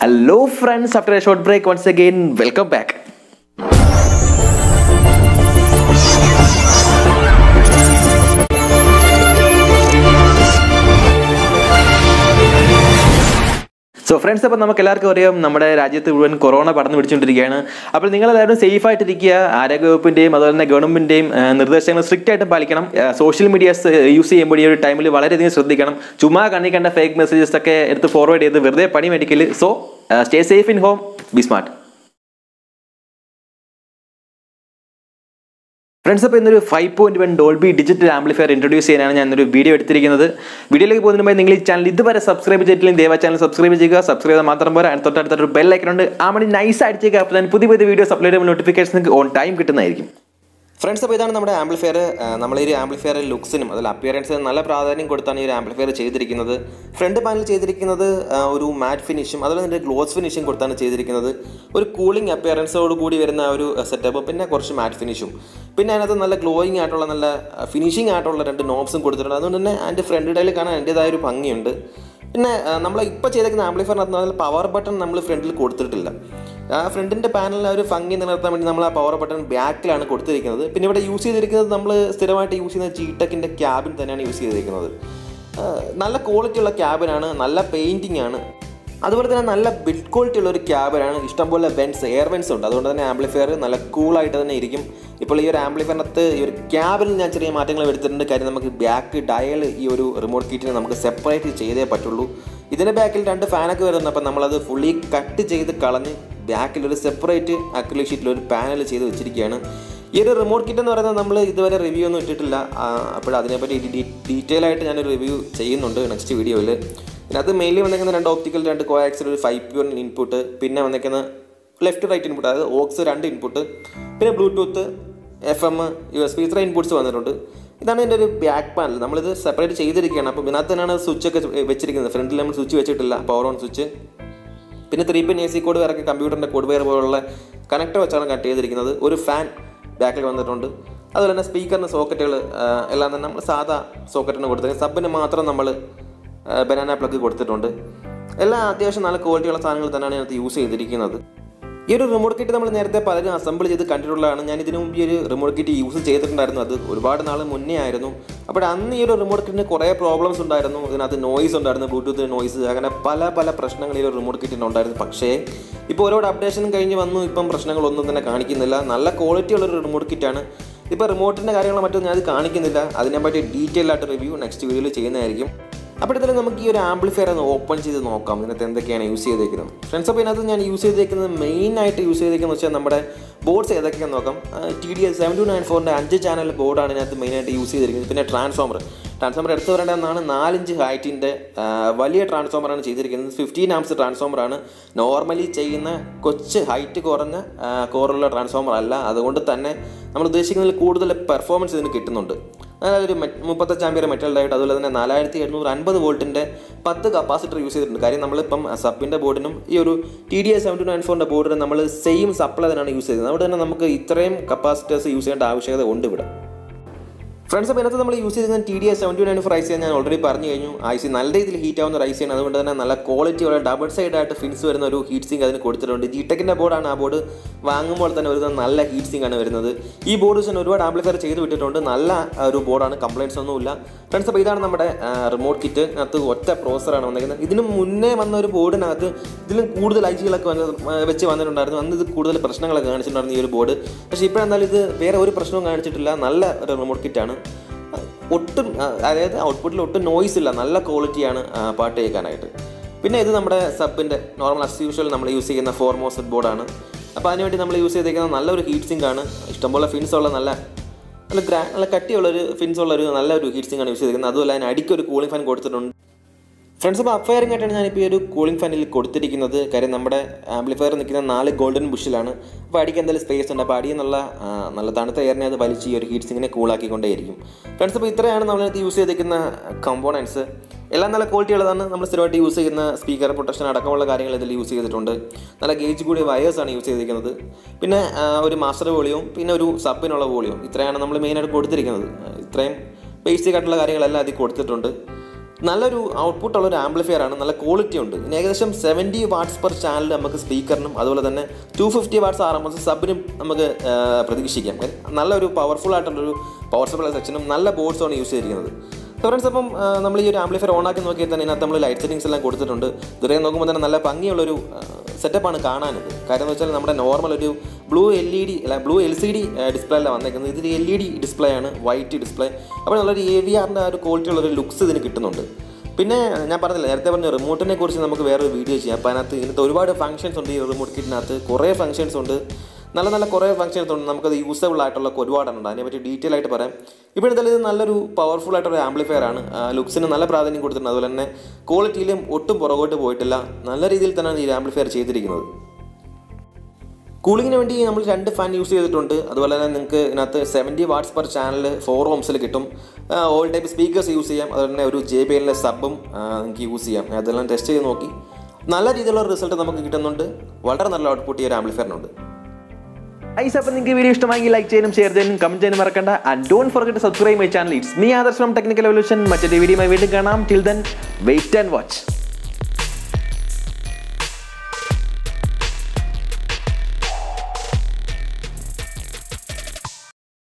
Hello, friends. After a short break, once again, welcome back. So friends അപ്പോൾ നമുക്ക് എല്ലാവർക്കും അറിയാം നമ്മുടെ രാജ്യത്ത് മുഴുവൻ കൊറോണ പടർന്നു പിടിച്ചുകൊണ്ടിരിക്കുകയാണ്. അപ്പോൾ നിങ്ങളെല്ലാവരും സേഫ് ആയിട്ടിരിക്കുക ആരോഗ്യവകുപ്പിന്റെയും അതുപോലെ തന്നെ ഗവൺമെന്റിന്റെയും നിർദ്ദേശങ്ങൾ സ്ട്രിക്റ്റ് ആയിട്ട് പാലിക്കണം സോഷ്യൽ മീഡിയാസ് യൂസ് ചെയ്യുമ്പോൾ ഈ ഒരു ടൈമിൽ വളരെയധികം ശ്രദ്ധിക്കണം. ചുമ്മാ കണ്ണിക്കേണ്ട ഫേക്ക് മെസ്സേജസ് ഒക്കെ എടുത്ത് ഫോർവേഡ് ചെയ്ത് വെറുതെ പണി മേടിക്കൽ so stay safe in home be smart friends അപ്പോൾ ഇന്നൊരു five point one Dolby digital amplifier introduce ചെയ്യാനാണ് ഞാൻ ഒരു വീഡിയോ എടുത്തിരിക്കുന്നത്. വീഡിയോയിലേക്ക് പോകുന്നതിന് മുമ്പ് നിങ്ങൾ ഈ ചാനൽ ഇതുവരെ സബ്സ്ക്രൈബ് ചെയ്തിട്ടില്ലെങ്കിൽ ദേവ ചാനൽ സബ്സ്ക്രൈബ് ചെയ്യുക. സബ്സ്ക്രൈബ് ചെയ്താൽ മാത്രം പോരാ. തൊട്ടടുത്തൊരു ബെൽ ഐക്കൺ ആ മണി നൈസ് അടിച്ചേക്കുക അപ്പോൾ ഞാൻ പുതിയ പുതിയ വീഡിയോസ് അപ്ലോഡ് ചെയ്യുമ്പോൾ നോട്ടിഫിക്കേഷൻ ഓൺ ടൈം കിട്ടുന്നതായിരിക്കും. ഫ്രണ്ട്സ് അപ്പോൾ ഇതാണ് നമ്മുടെ ആംപ്ലിഫയർ നമ്മൾ ഈ ആംപ്ലിഫയർ ലുക്സിനും അതിൽ അപ്പിയറൻസിനും നല്ല പ്രാധാന്യം കൊടുത്താണ് ഈ ഒരു ആംപ്ലിഫയർ ചെയ്തിരിക്കുന്നത്. ഫ്രണ്ട് പാനൽ ചെയ്തിരിക്കുന്നത് ഒരു മാറ്റ് ഫിനിഷും അതുപോലെ തന്നെ ഗ്ലോസ് ഫിനിഷും കൊടുത്താണ് ചെയ്തിരിക്കുന്നത്. ഒരു കൂളിംഗ് അപ്പിയറൻസോട് കൂടി വരുന്ന ഒരു സെറ്റപ്പ് പിന്നെ കുറച്ച് മാറ്റ് ഫിനിഷും പിന്നെ അതിനകത്ത് നല്ല ഗ്ലോയിങ് ആയിട്ടുള്ള നല്ല ഫിനിഷിംഗ് ആയിട്ടുള്ള രണ്ട് നോബ്സും കൊടുത്തിട്ടുണ്ട്. അതുകൊണ്ട് തന്നെ അതിന്റെ ഫ്രണ്ട് ഇടയിൽ കാണാൻ അതിന്റേതായ ഒരു ഭംഗിയുണ്ട്. പിന്നെ നമ്മൾ ഇപ്പോൾ ചെയ്തേക്കുന്ന ആംപ്ലിഫയറിനകത്ത് പവർ ബട്ടൺ നമ്മൾ ഫ്രണ്ടിൽ കൊടുത്തിട്ടില്ല. ആ ഫ്രണ്ടിന്റെ പാനലിൽ ഒരു ഭംഗി നിലനിർത്താൻ വേണ്ടി നമ്മൾ ആ പവർ ബട്ടൺ ബാക്കിലാണ് കൊടുത്തിരിക്കുന്നത്. പിന്നെ ഇവിടെ യൂസ് ചെയ്തിരിക്കുന്നത് നമ്മൾ സ്ഥിരമായിട്ട് യൂസ് ചെയ്യുന്ന ജീടെക്കിന്റെ ക്യാബിൻ തന്നെയാണ് യൂസ് ചെയ്തിരിക്കുന്നത്. നല്ല ക്വാളിറ്റി ഉള്ള ക്യാബിനാണ് നല്ല പെയിന്റിംഗ് ആണ്. അതുപോലെ തന്നെ നല്ല ബിൽഡ് ക്വാളിറ്റി ഉള്ള ഒരു ക്യാബിനാണ് ഇഷ്ടംപോലെ വെൻസ് എയർ വെൻസ് ഉണ്ട്. അതുകൊണ്ട് തന്നെ ആംപ്ലിഫയർ നല്ല കൂളായിട്ട് തന്നെ ഇരിക്കും. ഇപ്പോൾ ഈ ഒരു ആംപ്ലിഫയറിനകത്ത് ഈ ഒരു ക്യാബിൽ ഞാൻ ചെറിയ മാറ്റങ്ങൾ വരുത്തിയിട്ടുണ്ട്. കാര്യം നമുക്ക് ബാക്ക് ഡയൽ ഈ ഒരു റിമോട്ട് കിറ്റിന് നമുക്ക് സെപ്പറേറ്റ് ചെയ്തേ പറ്റുള്ളൂ. ഇതിന്റെ ബാക്കിൽ രണ്ട് ഫാനൊക്കെ വരുന്നുണ്ട്. അപ്പം നമ്മളത് ഫുള്ളി കട്ട് ചെയ്ത് കളഞ്ഞ് ബാക്കിൽ ഒരു സെപ്പറേറ്റ് അക്രിലിക് ഷീറ്റിൽ ഒരു പാനൽ ചെയ്ത് വെച്ചിരിക്കുകയാണ്. ഈ ഒരു റിമോട്ട് കിറ്റ് എന്ന് പറയുന്നത് നമ്മൾ ഇതുവരെ റിവ്യൂ ഒന്നും ഇട്ടിട്ടില്ല. അപ്പോൾ അതിനെപ്പറ്റി ഡീറ്റെയിൽ ആയിട്ട് ഞാനൊരു റിവ്യൂ ചെയ്യുന്നുണ്ട് നെക്സ്റ്റ് വീഡിയോയിൽ പിന്നെ ഇതിനകത്ത് മെയിൻലി വന്നിരിക്കുന്ന രണ്ട് ഓപ്റ്റിക്കൽ രണ്ട് കോയാക്സിൽ ഒരു ഫൈവ് പ്യൂർ ഇൻപുട്ട് പിന്നെ വന്നിരിക്കുന്ന ലെഫ്റ്റ് റൈറ്റ് ഇൻപുട്ട് അതായത് ഓക്സ് രണ്ട് ഇൻപുട്ട് പിന്നെ Bluetooth F M U S B ഇത്ര ഇൻപുട്സ് വന്നിട്ടുണ്ട്. ഇതാണ് എന്റെ ഒരു ബാക്ക് പാനൽ നമ്മളിത് സെപ്പറേറ്റ് ചെയ്തിരിക്കുകയാണ്. അപ്പോൾ ഇതിനകത്ത് തന്നെയാണ് സ്വിച്ച് ഒക്കെ വെച്ചിരിക്കുന്നത്. ഫ്രണ്ടിൽ നമ്മൾ സ്വിച്ച് വെച്ചിട്ടില്ല. പവർ ഓൺ സ്വിച്ച് പിന്നെ three pin A C cord ഇറക്കി കമ്പ്യൂട്ടറിന്റെ കോഡ് വയർ പോലുള്ള കണക്ടർ വെച്ചാണ് കട്ട് ചെയ്തിരിക്കുന്നത്. ഒരു ഫാൻ ബാക്കിൽ വന്നിട്ടുണ്ട്. അതുപോലെ തന്നെ സ്പീക്കറിന് സോക്കറ്റുകൾ എല്ലാം തന്നെ നമ്മൾ സാധാ സോക്കറ്റിന് കൊടുത്തിരിക്കുന്നത് സബിന് മാത്രം നമ്മൾ ബനാന പ്ലഗ് കൊടുത്തിട്ടുണ്ട്. എല്ലാം അത്യാവശ്യം നല്ല ക്വാളിറ്റിയുള്ള സാധനങ്ങൾ തന്നെയാണ് ഇതിനകത്ത് യൂസ് ചെയ്തിരിക്കുന്നത്. ഈ ഒരു റിമോട്ട് കിറ്റ് നമ്മൾ നേരത്തെ പലരും അസംബിൾ ചെയ്ത് കണ്ടിട്ടുള്ളതാണ്. ഞാൻ ഇതിനു മുമ്പ് ഈ ഒരു റിമോട്ട് കിറ്റ് യൂസ് ചെയ്തിട്ടുണ്ടായിരുന്നു. അത് ഒരുപാട് നാൾ മുന്നേ ആയിരുന്നു. അപ്പോൾ അന്ന് ഈ ഒരു റിമോട്ട് കിറ്റിന് കുറേ പ്രോബ്ലംസ് ഉണ്ടായിരുന്നു. ഇതിനകത്ത് നോയ്സ് ഉണ്ടായിരുന്നു ബ്ലൂടൂത്ത് നോയ്സ് അങ്ങനെ പല പല പ്രശ്നങ്ങൾ ഈ ഒരു റിമോട്ട് കിറ്റിന് ഉണ്ടായിരുന്നു. പക്ഷേ ഇപ്പോൾ ഓരോ അപ്ഡേഷനും കഴിഞ്ഞ് വന്നു. ഇപ്പം പ്രശ്നങ്ങളൊന്നും തന്നെ കാണിക്കുന്നില്ല. നല്ല ക്വാളിറ്റി ഉള്ളൊരു റിമോട്ട് കിറ്റാണ് ഇപ്പോൾ റിമോട്ടിന്റെ കാര്യങ്ങൾ മറ്റൊന്നും ഞാൻ അത് കാണിക്കുന്നില്ല. അതിനെപ്പറ്റി ഡീറ്റെയിൽ ആയിട്ട് റിവ്യൂ നെക്സ്റ്റ് വീഡിയോയിൽ ചെയ്യുന്നതായിരിക്കും. അപ്പോൾ ഇതിൽ നമുക്ക് ഈ ഒരു ആംപ്ലിഫയർ ഒന്ന് ഓപ്പൺ ചെയ്ത് നോക്കാം. ഇതിനകത്ത് എന്തൊക്കെയാണ് യൂസ് ചെയ്തേക്കുന്നത്? ഫ്രണ്ട്സ് അപ്പോൾ ഇതിനകത്ത് ഞാൻ യൂസ് ചെയ്തേക്കുന്നത് മെയിൻ ആയിട്ട് യൂസ് ചെയ്തേക്കുന്നത് വെച്ചാൽ നമ്മുടെ ബോർഡ്സ് ഏതൊക്കെയാണെന്ന് നോക്കാം. T D S seven two nine ഫോറിന്റെ അഞ്ച് ചാനൽ ബോർഡാണ് ഇതിനകത്ത് മെയിനായിട്ട് യൂസ് ചെയ്തിരിക്കുന്നത്. പിന്നെ ട്രാൻസ്ഫോമർ ട്രാൻസ്ഫോമർ എടുത്തു പറയേണ്ടതെന്നാണ് നാലിഞ്ച് ഹൈറ്റിന്റെ വലിയ ട്രാൻസ്ഫോമറാണ് ചെയ്തിരിക്കുന്നത്. ഫിഫ്റ്റീൻ ആംസ് ട്രാൻസ്ഫോമറാണ് നോർമലി ചെയ്യുന്ന കൊച്ച് ഹൈറ്റ് കുറഞ്ഞ കോറുള്ള ട്രാൻസ്ഫോമർ അല്ല. അതുകൊണ്ട് തന്നെ നമ്മൾ ഉദ്ദേശിക്കുന്നതിൽ കൂടുതൽ പെർഫോമൻസ് ഇതിന് കിട്ടുന്നുണ്ട്. അതായത് ഒരു ചാമ്പിയർ മെറ്റൽ ഡയോഡ് അതുപോലെ തന്നെ നാലായിരത്തി എഴുന്നൂറ് അൻപത് വോൾട്ടിന്റെ പത്ത് കപ്പാസിറ്റർ യൂസ് ചെയ്തിട്ടുണ്ട്. കാര്യം നമ്മളിപ്പം സബിന്റെ ബോർഡിനും ഈ ഒരു T D S seven two nine ഫോറിന്റെ ബോർഡിനും നമ്മൾ സെയിം സപ്ലൈ തന്നെയാണ് യൂസ് ചെയ്തത് അതുകൊണ്ട് തന്നെ നമുക്ക് ഇത്രയും കപ്പാസിറ്റേഴ്സ് യൂസ് ചെയ്യേണ്ട ആവശ്യകത ഉണ്ട് ഇവിടെ. ഫ്രണ്ട്സ് അപ്പോൾ ഇതിനകത്ത് നമ്മൾ യൂസ് ചെയ്തിരുന്ന T D S seventy nine rice ഞാൻ ഓൾറെഡി പറഞ്ഞു കഴിഞ്ഞു. ഐ സി നല്ല രീതിയിൽ ഹീറ്റ് ആവുന്ന റൈസ് ആണ്. അതുകൊണ്ട് തന്നെ നല്ല ക്വാളിറ്റിയുള്ള ഡബിൾ സൈഡായിട്ട് ഫിൻസ് വരുന്ന ഒരു ഹീറ്റ് സിങ്ക് അതിന് കൊടുത്തിട്ടുണ്ട്. ജി ടെക്കിന്റെ ബോർഡാണ് ആ ബോർഡ് വാങ്ങുമ്പോൾ തന്നെ ഒരു നല്ല ഹീറ്റ് സിങ്ക് ആണ് വരുന്നത്. ഈ ബോർഡ് തന്നെ ഒരുപാട് ആംപ്ലിഫയർ ചെയ്ത് വിട്ടിട്ടുണ്ട്. നല്ല ഒരു ബോർഡാണ് കംപ്ലയിൻസ് ഒന്നുമില്ല ഫ്രണ്ട്സ് അപ്പോൾ ഇതാണ് നമ്മുടെ റിമോട്ട് കിറ്റ് അകത്ത് ഒറ്റ പ്രോസറാണ് വന്നിരിക്കുന്നത്. ഇതിന് മുന്നേ വന്ന ഒരു ബോർഡിനകത്ത് ഇതിലും കൂടുതൽ ഐ ജികളൊക്കെ വന്ന് വെച്ച് വന്നിട്ടുണ്ടായിരുന്നു. അന്ന് ഇത് കൂടുതൽ പ്രശ്നങ്ങളൊക്കെ കാണിച്ചിട്ടുണ്ടായിരുന്നു ഈ ഒരു ബോർഡ് പക്ഷേ ഇപ്പോൾ എന്തായാലും ഇത് വേറെ ഒരു പ്രശ്നവും കാണിച്ചിട്ടില്ല. നല്ല ഒരു റിമോട്ട് കിറ്റാണ് ഒട്ടും അതായത് ഔട്ട്പുട്ടിൽ ഒട്ടും നോയ്സ് ഇല്ല. നല്ല ക്വാളിറ്റിയാണ് പാട്ട് കേൾക്കാനായിട്ട്. പിന്നെ ഇത് നമ്മുടെ സബിന്റെ നോർമൽ അസ് യൂഷ്വൽ നമ്മൾ യൂസ് ചെയ്യുന്ന ഫോർ മോസറ്റ് ബോർഡാണ് അപ്പോൾ അതിനുവേണ്ടി നമ്മൾ യൂസ് ചെയ്തേക്കുന്ന നല്ലൊരു ഹീറ്റ് സിങ്ക് ആണ്. ഇഷ്ടംപോലെ ഫിൻസ് ഉള്ള നല്ല നല്ല ഗ്രാ നല്ല കട്ടിയുള്ളൊരു ഫിൻസ് ഉള്ളൊരു നല്ലൊരു ഹീറ്റ് സിങ്ക് ആണ് യൂസ് ചെയ്തിരിക്കുന്നത് അതുപോലെ അതിന് അടിക്കൊരു കൂളിംഗ് ഫാൻ കൊടുത്തിട്ടുണ്ട്. ഫ്രണ്ട്സ് അപ്പോൾ അഫയറിംഗ് ആയിട്ടാണ് ഞാനിപ്പോൾ ഈ ഒരു കൂളിംഗ് ഫാനിൽ കൊടുത്തിരിക്കുന്നത്. കാര്യം നമ്മുടെ ആംപ്ലിഫയർ നിൽക്കുന്ന നാല് ഗോൾഡൻ ബുഷിലാണ് അപ്പോൾ അടിക്ക് എന്തായാലും സ്പേസ് ഉണ്ട്. അപ്പോൾ അടിയിൽ നിന്നുള്ള നല്ല തണുത്ത എയറിനെ അത് വലിച്ച് ഈ ഒരു ഹീറ്റ് സിങ്ങിനെ കൂളാക്കിക്കൊണ്ടേയിരിക്കും ഫ്രണ്ട്സ് അപ്പോൾ ഇത്രയാണ് നമ്മളിനകത്ത് യൂസ് ചെയ്തിരിക്കുന്ന കമ്പോണൻസ് എല്ലാം നല്ല ക്വാളിറ്റി ഉള്ളതാണ്. നമ്മൾ സ്ഥിരമായിട്ട് യൂസ് ചെയ്യുന്ന സ്പീക്കർ പ്രൊട്ടക്ഷൻ അടക്കമുള്ള കാര്യങ്ങൾ ഇതിൽ യൂസ് ചെയ്തിട്ടുണ്ട്. നല്ല ഗേജ് കൂടിയ വയേഴ്സാണ് യൂസ് ചെയ്തിരിക്കുന്നത്. പിന്നെ ഒരു മാസ്റ്റർ വോളിയവും പിന്നെ ഒരു സബിനുള്ള വോളിയവും ഇത്രയാണ് നമ്മൾ മെയിനായിട്ട് കൊടുത്തിരിക്കുന്നത്. ഇത്രയും ബേസിക് ആയിട്ടുള്ള കാര്യങ്ങളെല്ലാം അതിൽ കൊടുത്തിട്ടുണ്ട്. നല്ലൊരു ഔട്ട്പുട്ടുള്ള ഒരു ആംപ്ലിഫയർ ആണ് നല്ല ക്വാളിറ്റി ഉണ്ട്. ഇനി ഏകദേശം സെവന്റി വാട്ട്സ് പെർ ചാനൽ നമുക്ക് സ്പീക്കറിനും അതുപോലെ തന്നെ two fifty watts R M S സബിനും നമുക്ക് പ്രതീക്ഷിക്കാം നല്ലൊരു പവർഫുൾ ആയിട്ടുള്ളൊരു പവർ സപ്ലൈ സെക്ഷനും നല്ല ബോർഡ്സുമാണ് യൂസ് ചെയ്തിരിക്കുന്നത്. ഫ്രണ്ട്സ് അപ്പം നമ്മൾ ഈ ഒരു ആംപ്ലിഫയർ ഓൺ ആക്കി നോക്കിയാൽ തന്നെ ഇതിനകത്ത് നമ്മൾ ലൈറ്റ് സെറ്റിങ്സ് എല്ലാം കൊടുത്തിട്ടുണ്ട്. ഇതുവരെ നോക്കുമ്പോൾ തന്നെ നല്ല ഭംഗിയുള്ളൊരു സെറ്റപ്പാണ് കാണാനത് കാര്യം എന്ന് വെച്ചാൽ നമ്മുടെ നോർമൽ ഒരു ബ്ലൂ എൽ ഇ ഡി അല്ല blue L C D display അല്ല വന്നേക്കുന്നത്. ഇതിൽ എൽ ഇ ഡി ഡിസ്പ്ലേ ആണ് വൈറ്റ് ഡിസ്പ്ലേ അപ്പോൾ നല്ലൊരു എ വി ആറിന്റെ ആ ഒരു ക്വാളിറ്റി ഉള്ളൊരു ലുക്സ് ഇതിന് കിട്ടുന്നുണ്ട്. പിന്നെ ഞാൻ പറഞ്ഞില്ല നേരത്തെ പറഞ്ഞ റിമോട്ടിനെ കുറിച്ച് നമുക്ക് വേറൊരു വീഡിയോ ചെയ്യാം. അപ്പോൾ അതിനകത്ത് ഇതിനകത്ത് ഒരുപാട് ഫംഗ്ഷൻസ് ഉണ്ട് ഈ റിമോട്ട് കിറ്റിനകത്ത് കുറേ ഫംഗ്ഷൻസ് ഉണ്ട്. നല്ല നല്ല കുറേ ഫംഗ്ഷൻസ് ഉണ്ട് നമുക്കത് യൂസബിൾ ആയിട്ടുള്ള ഒരുപാടുണ്ട്. അതിനെപ്പറ്റി ഡീറ്റെയിൽ ആയിട്ട് പറയാം. ഇപ്പോൾ എന്തായാലും ഇത് നല്ലൊരു പവർഫുൾ ആയിട്ടുള്ള ആംപ്ലിഫയർ ആണ്. ലുക്സിന് നല്ല പ്രാധാന്യം കൊടുത്തിട്ടുണ്ട്. അതുപോലെ തന്നെ ക്വാളിറ്റിയിലും ഒട്ടും പുറകോട്ട് പോയിട്ടില്ല. നല്ല രീതിയിൽ തന്നെയാണ് ഈ ആംപ്ലിഫയർ ചെയ്തിരിക്കുന്നത്. കൂളിങ്ങിന് വേണ്ടി നമ്മൾ രണ്ട് ഫാൻ യൂസ് ചെയ്തിട്ടുണ്ട്. അതുപോലെ തന്നെ നിങ്ങൾക്ക് ഇതിനകത്ത് seventy watts per channel four ഓംസിൽ കിട്ടും. ഓൾ ടൈപ്പ് സ്പീക്കേഴ്സ് യൂസ് ചെയ്യാം. അതുപോലെ തന്നെ ഒരു ജെ ബി സബും നിങ്ങൾക്ക് യൂസ് ചെയ്യാം. അതെല്ലാം ടെസ്റ്റ് ചെയ്ത് നോക്കി. നല്ല രീതിയിലുള്ള റിസൾട്ട് നമുക്ക് കിട്ടുന്നുണ്ട്. വളരെ നല്ല ഔട്ട്പുട്ട് ഈ ഒരു ആംപ്ലിഫയറിനുണ്ട് ഐസ് അപ്പം നിങ്ങൾക്ക് വീഡിയോ ഇഷ്ടമായി ലൈക്ക് ചെയ്യാനും ഷെയർ ചെയ്യാനും കമന്റ് ചെയ്യാനും മറക്കണ്ട. And don't forget subscribe my channel it's me Adarsham technical evolution മറ്റൊരു വീഡിയോ വീണ്ടും കാണാം. Till then wait and watch